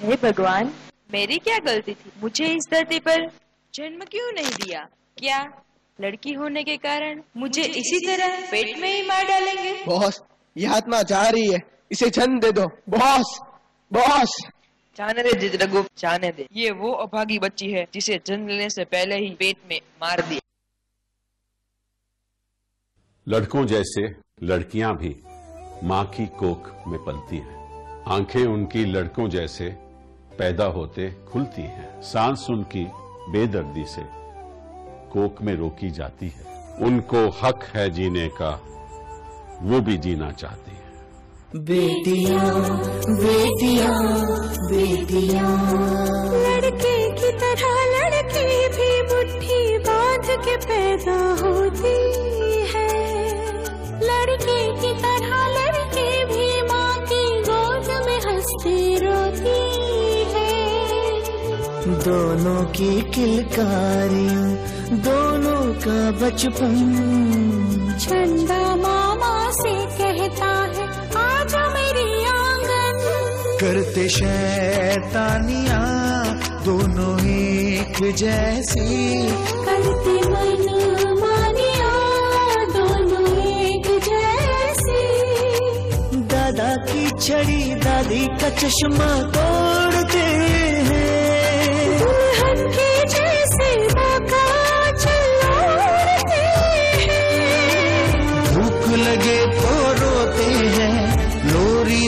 हे भगवान मेरी क्या गलती थी? मुझे इस धरती पर जन्म क्यों नहीं दिया? क्या लड़की होने के कारण मुझे मुझे इसी तरह पेट में ही मार डालेंगे? बॉस ये आत्मा जा रही है। इसे जन्म दे दो। Boss boss. जाने दे जित रघु जाने दे। ये वो अभागी बच्ची है जिसे जन्म लेने से पहले ही पेट में मार दिया। लड़कों जैसे लड़कियाँ भी माँ की कोख में पलती हैं। आँखें उनकी लड़कों जैसे पैदा होते खुलती हैं। सांस उनकी बेदर्दी से कोक में रोकी जाती है। उनको हक है जीने का, वो भी जीना चाहती है। बेटियाँ बेटियाँ बेटियाँ। लड़के की तरह लड़की भी मुट्ठी बाँध के पैदा होती है। लड़के की तरह लड़की भी माँ की गोद में हंसती रोती दोनों की किलकारियाँ दोनों का बचपन। चंदा मामा से कहता है आजा मेरी आँगन। करते शैतानिया दोनों एक जैसी। करते मन मानिया दोनों एक जैसी। दादा की छड़ी दादी का चश्मा तोड़ते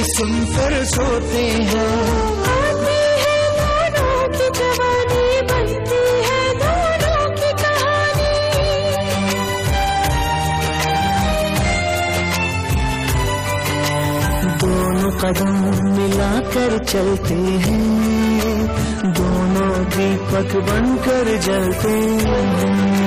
सुनकर सोते हैं। आती है दोनों की जवानी बनती है दोनों की कहानी। दोनों कदम मिलाकर चलते हैं। दोनों दीपक बनकर जलते हैं।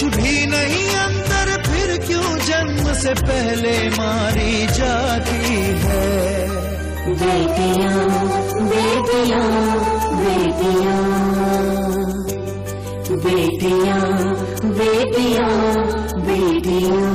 कुछ भी नहीं, अंदर फिर क्यों जन्म से पहले मारी जाती है? बेटिया, बेटियाँ बेटिया। बेटियाँ बेटियाँ बेटियाँ।